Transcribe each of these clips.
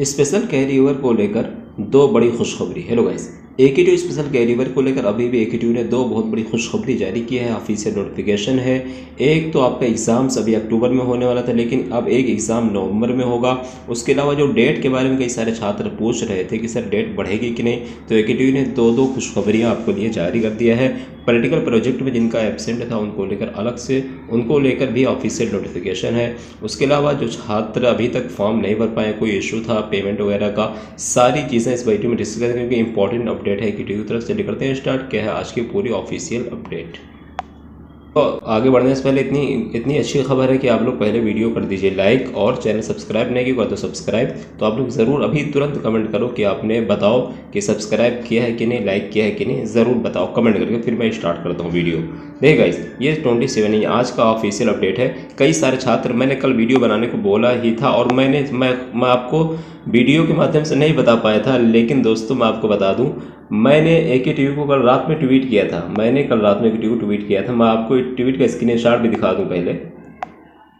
Special carry over को लेकर दो बड़ी खुशखबरी। Hello guys. ए के स्पेशल कैरियर को लेकर अभी भी ए के टी ने दो बहुत बड़ी खुशखबरी जारी की है। ऑफिशियल नोटिफिकेशन है। एक तो आपका एग्ज़ाम्स अभी अक्टूबर में होने वाला था, लेकिन अब एक एग्ज़ाम नवंबर में होगा। उसके अलावा जो डेट के बारे में कई सारे छात्र पूछ रहे थे कि सर डेट बढ़ेगी कि नहीं तो ए ने दो दो खुशखबरियाँ आपको लिए जारी कर दिया है। पॉलिटिकल प्रोजेक्ट में जिनका एबसेंट था, उनको लेकर अलग से, उनको लेकर भी ऑफिशियल नोटिफिकेशन है। उसके अलावा जो छात्र अभी तक फॉर्म नहीं भर पाए, कोई इशू था पेमेंट वगैरह का, सारी चीज़ें इस वीडियो में डिस्कस करेंगे, क्योंकि इंपॉर्टेंट अपडेट है की तरफ़ से करते हैं स्टार्ट क्या है आज की पूरी ऑफिशियल अपडेट। तो आगे बढ़ने से पहले इतनी इतनी अच्छी खबर है कि आप लोग पहले वीडियो कर दीजिए लाइक और चैनल सब्सक्राइब नहीं किया तो सब्सक्राइब। तो आप लोग ज़रूर अभी तुरंत कमेंट करो कि आपने बताओ कि सब्सक्राइब किया है कि नहीं, लाइक किया है कि नहीं, ज़रूर बताओ, कमेंट करके फिर मैं स्टार्ट करता हूँ वीडियो। देखिए गाइस ये ट्वेंटी सेवन ही आज का ऑफिशियल अपडेट है। कई सारे छात्र, मैंने कल वीडियो बनाने को बोला ही था और मैंने, मैं मैं आपको वीडियो के माध्यम से नहीं बता पाया था, लेकिन दोस्तों मैं आपको बता दूँ, मैंने ए के टी को कल रात में ट्वीट किया था। मैंने कल रात में एक टी ट्वीट किया था। मैं आपको ट्वीट का स्क्रीन भी दिखा दूँ पहले।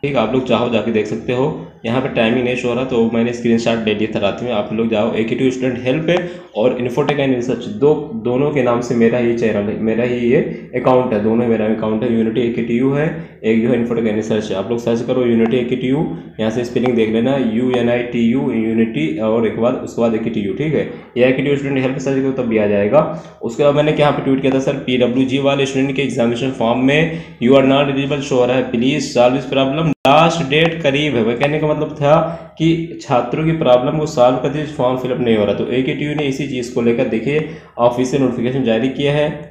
ठीक, आप लोग चाहो जाके देख सकते हो। यहाँ पे टाइमिंग नहीं शो रहा तो मैंने स्क्रीन शॉट ले लिया था रात में। आप लोग जाओ एक टू स्टूडेंट हेल्प है और इन्फोटेक एंड रिसर्च दो, दोनों के नाम से मेरा ही चैनल है, मेरा ही ये अकाउंट है, दोनों मेरा अकाउंट है। यूनिटी एक है, एक जो है इन्फोटेक एंड रिसर्च है। आप लोग सर्च करो यूनिटी एक टी यू यहाँ से स्पेलिंग देख लेना U N I T U unity और एक बाद उसके बाद एक टी यू ठीक है? ये एक स्टूडेंट हेल्प सर्च करो, तब भी आ जाएगा। उसके बाद मैंने यहाँ पे ट्वीट किया था, सर? पी डब्ल्यू जी वाले स्टूडेंट के एग्जामिनेशन फॉर्म में you are not eligible show रहा है। प्लीज़ सॉल्व इस प्रॉब्लम लास्ट डेट करीब है। वह कहने का मतलब था कि छात्रों की प्रॉब्लम को सॉल्व करते फॉर्म फिलअप नहीं हो रहा। तो ए ने इसी चीज़ को लेकर देखिए से नोटिफिकेशन जारी किया है।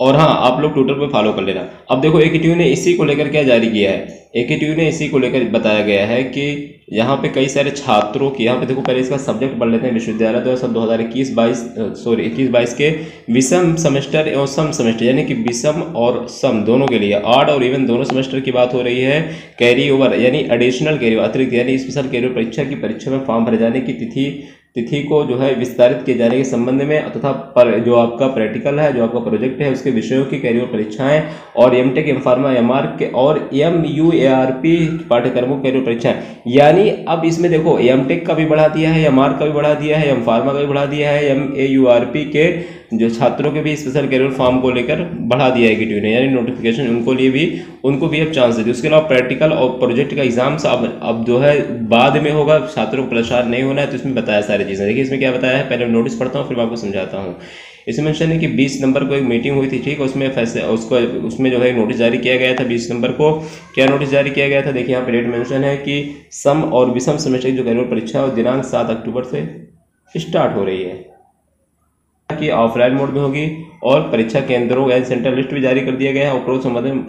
और हाँ आप लोग ट्विटर पर फॉलो कर लेना। अब देखो एक ने इसी को लेकर क्या जारी किया है? एक ने इसी को लेकर बताया गया है कि यहाँ पे कई सारे छात्रों की, यहाँ पे देखो, पहले इसका सब्जेक्ट पढ़ लेते हैं, विश्वविद्यालय द्वारा सन दो हज़ार इक्कीस बाईस सॉरी इक्कीस बाईस के विषम सेमेस्टर एवं सम सेमेस्टर, यानी कि विषम और सम दोनों के लिए आर्ड और इवन दोनों सेमेस्टर की बात हो रही है कैरी ओवर यानी एडिशनल कैरी अतिरिक्त, यानी स्पेशल कैरी परीक्षा की परीक्षा में फॉर्म भरे जाने की तिथि तिथि को जो है विस्तारित किए जाने के संबंध में तथा पर, जो आपका प्रैक्टिकल है, जो आपका प्रोजेक्ट है, उसके विषयों की कैरियर परीक्षाएँ और M tech M pharma M R के और M U A R P पाठ्यक्रमों कैरियर परीक्षाएँ। यानी अब इसमें देखो एम टेक का भी बढ़ा दिया है एम आर का भी बढ़ा दिया है एम फार्मा का भी बढ़ा दिया है M A U R P के जो छात्रों के भी स्पेशल कैरियर फॉर्म को लेकर बढ़ा दिया है ने यानी नोटिफिकेशन उनको लिए भी, उनको भी अब चांस दे उसके अलावा प्रैक्टिकल और प्रोजेक्ट का एग्ज़ाम्स अब अब जो है, बाद में होगा, छात्रों को परेशान नहीं होना है तो इसमें बताया सारी चीज़ें। देखिए, इसमें क्या बताया है? पहले नोटिस पढ़ता हूँ, फिर मैं आपको समझाता हूँ। इसमें मेंशन है कि 20 नंबर को एक मीटिंग हुई थी, ठीक? है उसमें फैसले उसको, उसमें जो है नोटिस जारी किया गया था 20 नंबर को। क्या नोटिस जारी किया गया था? देखिए, यहाँ पे डेट मेंशन है कि सम और विषम सेमेस्टर की जो कैनुअल परीक्षा है वो दिनांक सात अक्टूबर से स्टार्ट हो रही है। की ऑफलाइन मोड में होगी। और परीक्षा केंद्रों या सेंटर लिस्ट भी जारी कर दिया गया है। उपरोक्त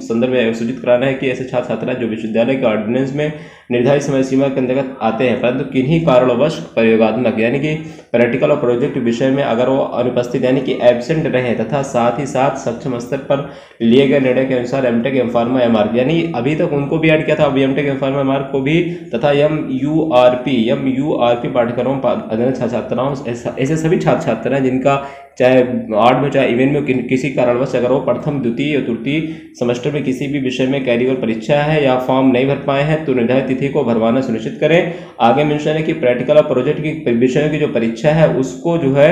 संदर्भ में सूचित कराना है कि ऐसे छात्र छात्रा जो विश्वविद्यालय के ऑर्डिनेंस में निर्धारित समय सीमा के अंतर्गत आते हैं, परंतु किन्हीं कारणवश प्रयोगात्मक, यानी कि प्रैक्टिकल और प्रोजेक्ट विषय में अगर वो अनुपस्थित, यानी कि एबसेंट रहे तथा साथ ही साथ सक्षम स्तर पर लिए गए निर्णय के अनुसार M tech M pharma M R यानी अभी तक उनको भी ऐड किया था। अभी M tech M pharma M R को भी तथा M U R P M U R P पाठ्यक्रमों छात्र छात्राओं ऐसे सभी छात्र छात्राएँ जिनका चाहे आर्ट में चाहे इवेंट में कि, किसी कारणवश अगर वो प्रथम द्वितीय या तृतीय सेमेस्टर में किसी भी विषय में कैरियर परीक्षा है या फॉर्म नहीं भर पाए हैं तो निर्धारित तिथि को भरवाना सुनिश्चित करें। आगे मेंशन है कि प्रैक्टिकल और प्रोजेक्ट की विषयों की जो परीक्षा है उसको जो है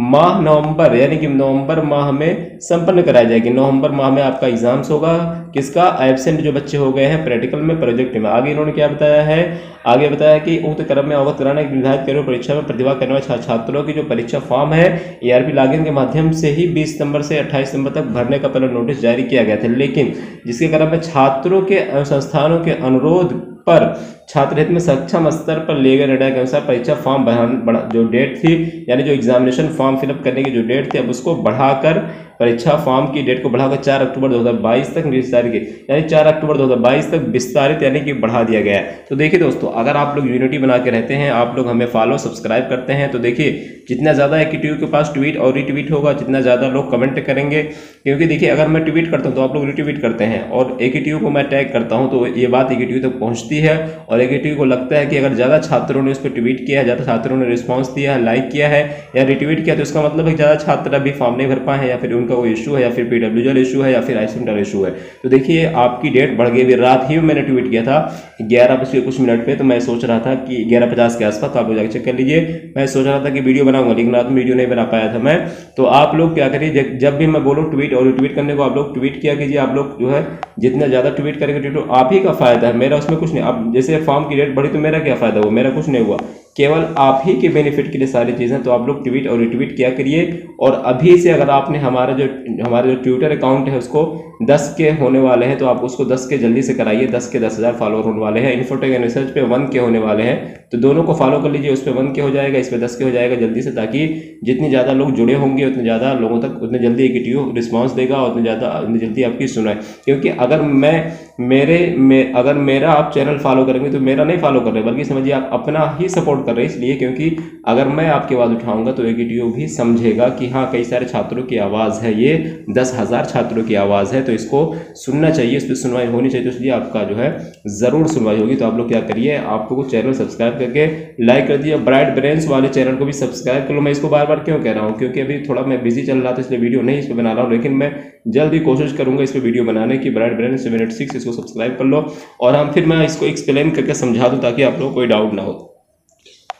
माह नवंबर यानी कि नवंबर माह में संपन्न कराई जाएगी। नवंबर माह में आपका एग्ज़ाम्स होगा किसका? एबसेंट जो बच्चे हो गए हैं प्रैक्टिकल में प्रोजेक्ट में। आगे इन्होंने क्या बताया है? आगे बताया कि उक्त क्रम में अवगत कराना निर्धारित करो परीक्षा में प्रतिभा करने वाले छात्रों की जो परीक्षा फॉर्म है एआरपी लॉगिन के माध्यम से ही 20 सितंबर से 28 सितंबर तक भरने का पहला नोटिस जारी किया गया था। लेकिन जिसके क्रम में छात्रों के, संस्थानों के अनुरोध पर छात्र हित में सक्षम स्तर पर लिए गए निर्णय के अनुसार परीक्षा फॉर्म बढ़ा जो डेट थी, यानी जो एग्जामिनेशन फॉर्म फिलअप करने की जो डेट थी, अब उसको बढ़ाकर परीक्षा फॉर्म की डेट को बढ़ाकर चार अक्टूबर 2022 तक विस्तारित की यानी चार अक्टूबर 2022 तक विस्तारित यानी कि बढ़ा दिया गया है। तो देखिए दोस्तों, अगर आप लोग यूनिटी बना के रहते हैं, आप लोग हमें फॉलो सब्सक्राइब करते हैं तो देखिए जितना ज़्यादा एक के पास ट्वीट और रिट्वीट होगा, जितना ज़्यादा लोग कमेंट करेंगे। क्योंकि देखिए, अगर मैं ट्वीट करता हूँ तो आप लोग रिट्वीट करते हैं। और एक को मैं टैग करता हूँ तो ये बात एक तक पहुँचती है। और और एक को लगता है कि अगर ज़्यादा छात्रों ने उस पर ट्वीट किया है, ज़्यादा छात्रों ने रिस्पॉन्स दिया है लाइक किया है या रिट्वीट किया तो इसका मतलब है ज़्यादा छात्र अभी फॉर्म नहीं भर पाए हैं या फिर उनका कोई इशू है या फिर पी इशू है या फिर आई सेंटर इशू है। तो देखिए, आपकी डेट बढ़ गई। रात ही मैंने ट्वीट किया था, ग्यारह बज कुछ मिनट पर तो मैं सोच रहा था कि ग्यारह पचास के आसपास तो आप लोग जाकर चेक कर लीजिए। मैं सोच रहा था कि वीडियो बनाऊँगा, लेकिन रात में वीडियो नहीं बना पाया था मैं। तो आप लोग क्या करिए, जब भी मैं बोलूँ ट्वीट और ट्वीट करने को, आप लोग ट्वीट किया कीजिए। आप लोग जो है, जितना ज़्यादा ट्वीट करेंगे ट्वीट आप ही का फ़ायदा है। मेरा उसमें कुछ नहीं। अब जैसे फॉर्म की रेट बढ़ी तो मेरा क्या फ़ायदा हुआ? मेरा कुछ नहीं हुआ। केवल आप ही के बेनिफिट के लिए सारी चीज़ें तो आप लोग ट्वीट और रिट्वीट किया करिए। और अभी से अगर आपने हमारा जो हमारा जो ट्विटर अकाउंट है, उसको 10 के होने वाले हैं तो आप उसको 10 के जल्दी से कराइए। 10 के दस हज़ार फॉलोअर होने वाले हैं। इन्फोटेक एंड रिसर्च पे वन के होने वाले हैं। तो दोनों को फॉलो कर लीजिए, उस पर वन के हो जाएगा, इस पर दस के हो जाएगा जल्दी से, ताकि जितनी ज़्यादा लोग जुड़े होंगे, उतने ज़्यादा लोगों तक, उतने जल्दी एक रिस्पॉन्स देगा उतनी ज़्यादा, उतनी जल्दी आपकी सुनाए। क्योंकि अगर मैं, मेरे, में, अगर मेरा आप चैनल फॉलो करेंगे तो मेरा नहीं फॉलो कर रहे, बल्कि समझिए आप अपना ही सपोर्ट कर रहे हैं, इसलिए क्योंकि अगर मैं आपकी आवाज़ उठाऊँगा तो वीडियो भी समझेगा कि हाँ कई सारे छात्रों की आवाज़ है, ये दस हज़ार छात्रों की आवाज़ है तो इसको सुनना चाहिए इस पर सुनवाई होनी चाहिए तो इसलिए आपका जो है, ज़रूर सुनवाई होगी। तो आप लोग क्या करिए आप लोग चैनल सब्सक्राइब करके लाइक कर दिए ब्राइट ब्रेन्स वाले चैनल को भी सब्सक्राइब कर लो। मैं इसको बार बार क्यों कह रहा हूँ, क्योंकि अभी थोड़ा मैं बिज़ी चल रहा था, इसलिए वीडियो नहीं इस पर बना रहा हूँ, लेकिन मैं जल्दी कोशिश करूँगा इस पर वीडियो बनाने की। Bright brain seven eight six, इसको सब्सक्राइब कर लो और हम फिर मैं इसको एक्सप्लेन करके समझा दूँ, ताकि आप लोग कोई डाउट ना हो।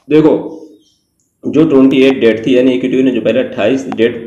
देखो, जो ट्वेंटी एट डेट थी, यानी इक्विटी ने जो पहले अट्ठाईस डेट,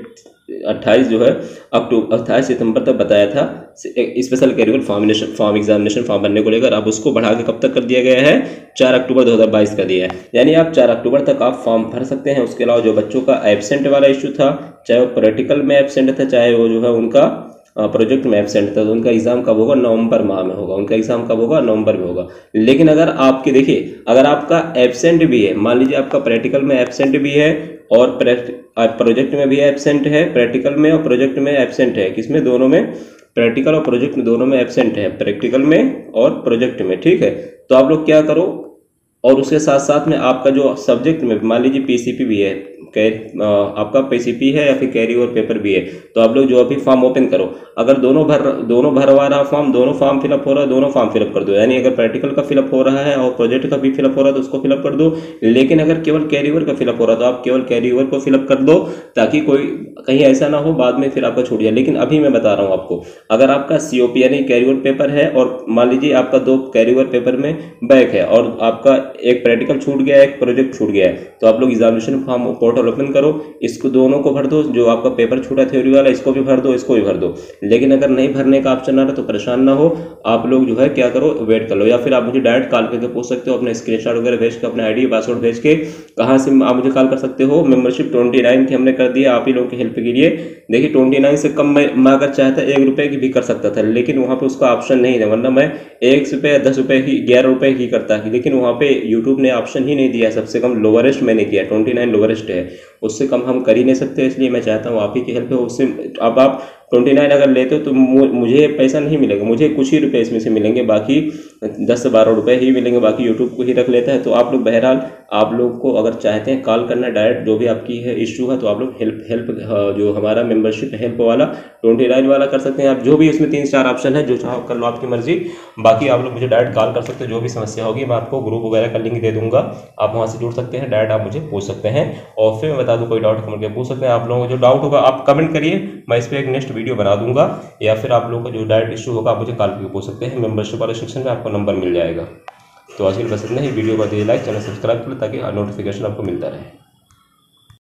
अट्ठाईस जो है, अक्टूबर, अट्ठाईस सितंबर तक बताया था स्पेशल कैरियर फॉर्मिनेशन फॉर्म एग्जामिनेशन फॉर्म भरने को लेकर, अब उसको बढ़ा के कब तक कर दिया गया है? चार अक्टूबर 2022 का दिया है। यानी आप चार अक्टूबर तक आप फॉर्म भर सकते हैं। उसके अलावा जो बच्चों का एबसेंट वाला इशू था, चाहे वो प्रैक्टिकल में एबसेंट था, चाहे वो जो है उनका प्रोजेक्ट में एबसेंट था तो उनका एग्ज़ाम कब होगा? नवंबर माह में होगा। उनका एग्ज़ाम कब होगा? नवंबर में होगा। लेकिन अगर आपके, देखिए, अगर आपका एबसेंट भी है, मान लीजिए आपका प्रैक्टिकल में एबसेंट भी है और प्रोजेक्ट में भी एबसेंट है प्रैक्टिकल में और प्रोजेक्ट में एबसेंट है, किसमें? दोनों में। प्रैक्टिकल और प्रोजेक्ट में दोनों में एबसेंट है प्रैक्टिकल में और प्रोजेक्ट में, ठीक है? तो आप लोग क्या करो? और उसके साथ साथ में आपका जो सब्जेक्ट में, मान लीजिए पीसीपी भी है कैर आपका पीसीपी है या फिर कैरी और पेपर भी है तो आप लोग जो अभी फॉर्म ओपन करो। अगर दोनों भर, दोनों भरवा रहा फॉर्म दोनों फॉर्म फिलअप हो रहा है, दोनों फॉर्म फिलअप कर दो। यानी अगर प्रैक्टिकल का फिलअप हो रहा है और प्रोजेक्ट का भी फिलअप हो रहा है तो उसको फिलअप कर दो। लेकिन अगर केवल कैरीवर का फिलअप हो रहा है तो आप केवल कैरीवर को फिलअप कर दो, ताकि कोई, कहीं ऐसा ना हो, बाद में फिर आपका छूट जाए। लेकिन अभी मैं बता रहा हूँ आपको, अगर आपका सीओपी यानी कैरीवर पेपर है, और मान लीजिए आपका दो कैरीवर पेपर में बैक है, और आपका एक प्रैक्टिकल छूट गया, एक प्रोजेक्ट छूट गया है। तो आप लोग एग्जामिनेशन फॉर्म पोर्टल ओपन करो, इसको दोनों को भर दो, जो आपका पेपर छूटा थ्योरी वाला, इसको भी भर दो, इसको भी भर दो। लेकिन अगर नहीं भरने का ऑप्शन आ रहा तो परेशान ना हो। आप लोग जो है, क्या करो वेट कर लो। या फिर आप मुझे डायरेक्ट कॉल करके पूछ सकते हो, अपने स्क्रीन वगैरह भेज के, अपना आई पासवर्ड भेज के, कहाँ से आप मुझे कॉल कर सकते हो। मेंबरशिप ट्वेंटी नाइन हमने कर दिया आप ही लोगों की हेल्प के लिए। देखिए ट्वेंटी से कम मैं मैं अगर चाहता, एक रुपये की भी कर सकता था, लेकिन वहाँ पर उसका ऑप्शन नहीं था वरना मैं एक रुपये दस रुपये ही, ग्यारह रुपये ही करता है, लेकिन वहाँ पे यूट्यूब ने ऑप्शन ही नहीं दिया, सबसे कम लोवरेस्ट मैंने किया ट्वेंटी नाइन लोअरेस्ट है। उससे कम हम कर ही नहीं सकते, इसलिए मैं चाहता हूँ आप ही की हेल्प हो, उससे अब आप ट्वेंटी नाइन अगर लेते हो तो मुझे पैसा नहीं मिलेगा। मुझे कुछ ही रुपए इसमें से मिलेंगे, बाकी दस से बारह रुपए ही मिलेंगे, बाकी यूट्यूब को ही रख लेता है। तो आप लोग बहरहाल, आप लोग को अगर चाहते हैं कॉल करना डायरेक्ट जो भी आपकी है इशू है तो आप लोग हेल्प हेल्प जो हमारा मेंबरशिप हेल्प वाला ट्वेंटी नाइन वाला कर सकते हैं। आप जो भी इसमें तीन चार ऑप्शन है, जो चाहो कर लो आपकी मर्ज़ी। बाकी आप लोग मुझे डायरेक्ट कॉल कर सकते हो, जो भी समस्या होगी, मैं आपको ग्रुप वगैरह का लिंक दे दूँगा। आप वहाँ से जुड़ सकते हैं डायरेक्ट आप मुझे पूछ सकते हैं। और फिर मैं बता दूँ, कोई डाउट कमेंट पूछ सकते हैं। आप लोगों को जो डाउट होगा, आप कमेंट करिए। मैं इस पर एक नेक्स्ट वीडियो बना दूँगा, या फिर आप लोगों का जो डायरेक्ट इशू होगा, आप मुझे कॉल करके पूछ सकते हैं। मेंबरशिप वाले सेक्शन में आपको नंबर मिल जाएगा। तो आज के लिए बस इतना ही। वीडियो का दिए लाइक चैनल सब्सक्राइब करें ताकि नोटिफिकेशन आपको मिलता रहे।